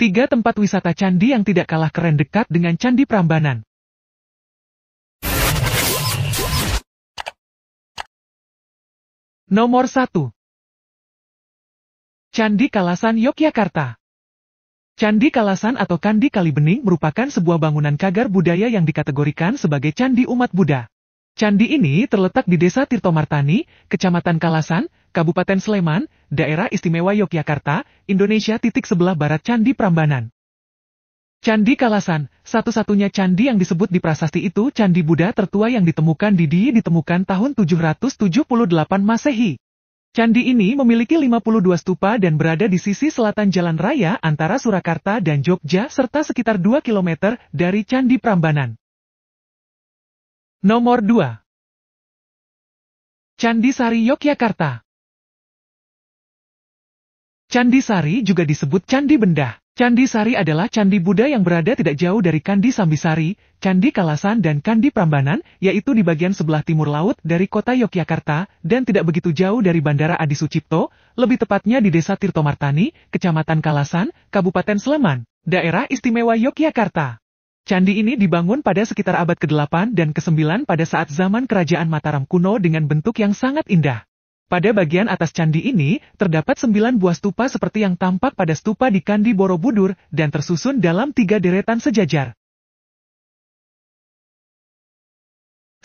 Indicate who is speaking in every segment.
Speaker 1: Tiga tempat wisata candi yang tidak kalah keren dekat dengan Candi Prambanan. Nomor 1. Candi Kalasan Yogyakarta. Candi Kalasan atau Candi Kalibening merupakan sebuah bangunan cagar budaya yang dikategorikan sebagai candi umat Buddha. Candi ini terletak di Desa Tirtomartani, Kecamatan Kalasan, Kabupaten Sleman, Daerah Istimewa Yogyakarta, Indonesia titik sebelah barat Candi Prambanan. Candi Kalasan, satu-satunya candi yang disebut di prasasti itu candi Buddha tertua yang ditemukan di Di ditemukan tahun 778 Masehi. Candi ini memiliki 52 stupa dan berada di sisi selatan jalan raya antara Surakarta dan Jogja serta sekitar 2 km dari Candi Prambanan. Nomor 2. Candi Sari Yogyakarta Candi Sari juga disebut Candi Benda. Candi Sari adalah candi Buddha yang berada tidak jauh dari Candi Sambisari, Candi Kalasan dan Candi Prambanan, yaitu di bagian sebelah timur laut dari kota Yogyakarta, dan tidak begitu jauh dari Bandara Adi Sucipto, lebih tepatnya di Desa Tirtomartani, Kecamatan Kalasan, Kabupaten Sleman, Daerah Istimewa Yogyakarta. Candi ini dibangun pada sekitar abad ke-8 dan ke-9 pada saat zaman Kerajaan Mataram kuno dengan bentuk yang sangat indah. Pada bagian atas candi ini, terdapat sembilan buah stupa seperti yang tampak pada stupa di Candi Borobudur, dan tersusun dalam tiga deretan sejajar.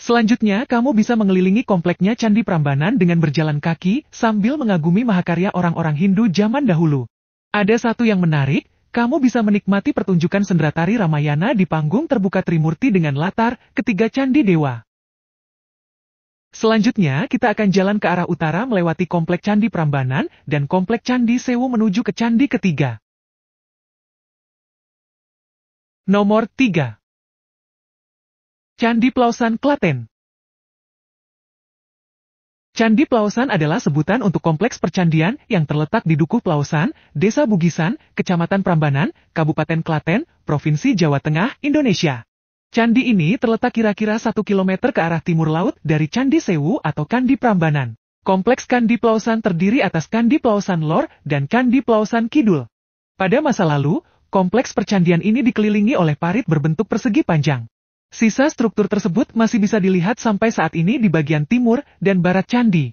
Speaker 1: Selanjutnya, kamu bisa mengelilingi kompleknya Candi Prambanan dengan berjalan kaki, sambil mengagumi mahakarya orang-orang Hindu zaman dahulu. Ada satu yang menarik, kamu bisa menikmati pertunjukan sendratari Ramayana di panggung terbuka Trimurti dengan latar ketiga Candi Dewa. Selanjutnya, kita akan jalan ke arah utara melewati Komplek Candi Prambanan dan Komplek Candi Sewu menuju ke Candi ketiga. Nomor 3. Candi Plausan Klaten Candi Plausan adalah sebutan untuk kompleks percandian yang terletak di Dukuh Plausan, Desa Bugisan, Kecamatan Prambanan, Kabupaten Klaten, Provinsi Jawa Tengah, Indonesia. Candi ini terletak kira-kira 1 km ke arah timur laut dari Candi Sewu atau Candi Prambanan. Kompleks Candi Plausan terdiri atas Candi Plausan Lor dan Candi Plausan Kidul. Pada masa lalu, kompleks percandian ini dikelilingi oleh parit berbentuk persegi panjang. Sisa struktur tersebut masih bisa dilihat sampai saat ini di bagian timur dan barat candi.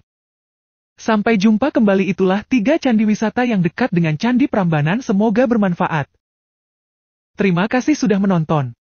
Speaker 1: Sampai jumpa kembali itulah tiga candi wisata yang dekat dengan Candi Prambanan semoga bermanfaat. Terima kasih sudah menonton.